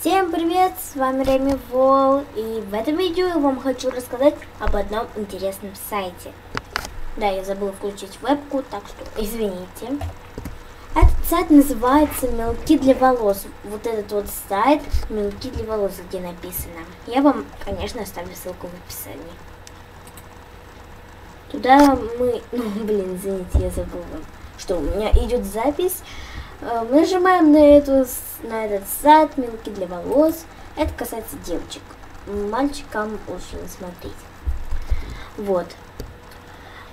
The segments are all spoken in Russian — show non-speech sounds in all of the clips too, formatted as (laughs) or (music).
Всем привет, с вами Реми Вол, и в этом видео я вам хочу рассказать об одном интересном сайте. Да, я забыла включить вебку, так что извините. Этот сайт называется «Мелки для волос». Вот этот вот сайт «Мелки для волос», где написано. Я вам, конечно, оставлю ссылку в описании. Туда мы... (laughs) Ну, блин, извините, я забыла, что у меня идет запись. Э, мы нажимаем на, эту, на этот сайт «Мелки для волос». Это касается девочек. Мальчикам лучше не смотреть. Вот.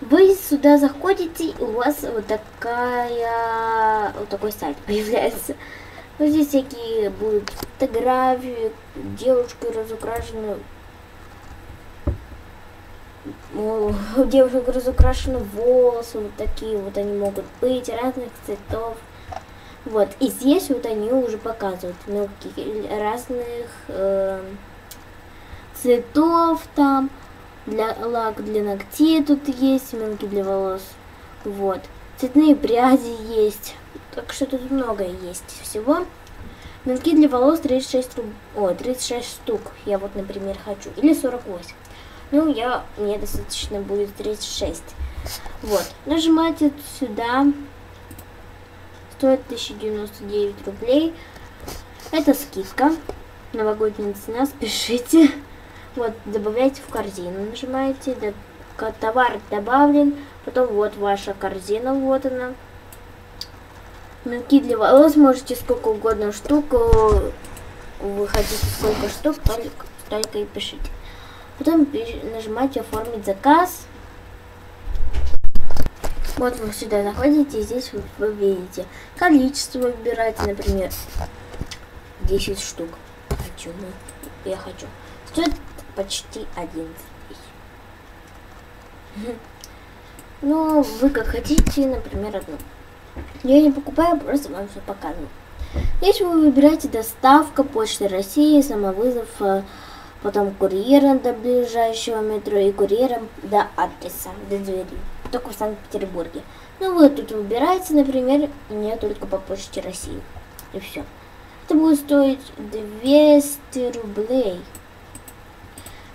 Вы сюда заходите, и у вас вот такая, вот такой сайт (laughs) появляется. Вот здесь всякие будут фотографии, девушки разукрашены, у (laughs) девушек разукрашены волосы, вот такие вот они могут быть, разных цветов. Вот, и здесь вот они уже показывают мелкие разных э, цветов там, для лак для ногтей тут есть, мелкие для волос. Вот, цветные пряди есть, так что тут многое есть всего. Мелки для волос 36 руб... О, 36 штук. Я вот, например, хочу. Или 48. Ну, я... Мне достаточно будет 36. Вот. Нажимаете сюда стоит 1099 рублей. Это скидка. Новогодняя цена, спешите. Вот, добавляйте в корзину, нажимаете, товар добавлен, потом вот ваша корзина, вот она. Мелки для волос можете сколько угодно штук, э, вы хотите сколько штук, только, только и пишите. Потом нажимаете оформить заказ. Вот вы сюда заходите, здесь вы, видите количество выбирайте, например, 10 штук. Хочу, ну, я хочу. Стоит почти 11 тысяч. (laughs) Ну, вы как хотите, например, одну. Я не покупаю, просто вам все показываю. Здесь вы выбираете доставка, почта России, самовызов, э, потом курьером до ближайшего метро и курьером до адреса, до двери только в Санкт-Петербурге. Ну вы тут выбираете, например, мне только по почте России. И все. Это будет стоить 200 рублей.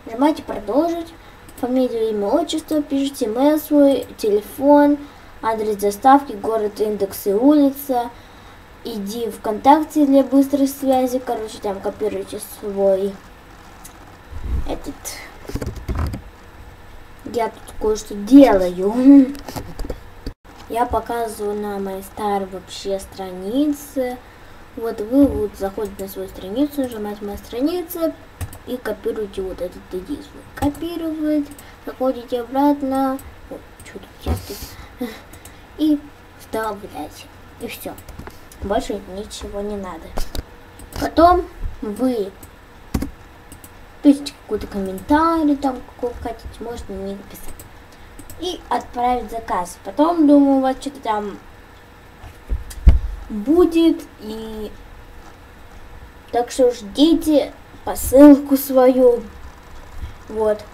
Нажимаете продолжить. Фамилию, имя, отчество, пишите email свой, телефон, адрес доставки, город, индекс и улица. Иди ВКонтакте для быстрой связи. Короче, там копируйте свой этот я тут кое-что делаю. Я показываю на моей старой вообще странице. Вот вы вот заходите на свою страницу, нажимаете «Моя страница» и копируете вот этот девиз. Копировать, заходите обратно, вот, что тут (laughs) и вставляете. И все. Больше ничего не надо. Потом вы пишите какой-то комментарий, там, какой хотите, можете мне написать. И отправить заказ. Потом, думаю, у вас что-то там будет. И так что ждите посылку свою. Вот.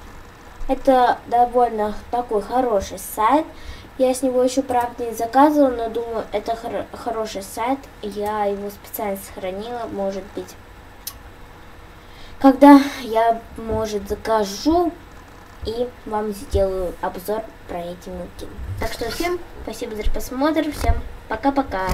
Это довольно такой хороший сайт. Я с него еще, правда, не заказывала, но думаю, это хор хороший сайт. Я его специально сохранила, может быть, когда я, может, закажу и вам сделаю обзор про эти мылки. Так что всем спасибо за просмотр, всем пока-пока.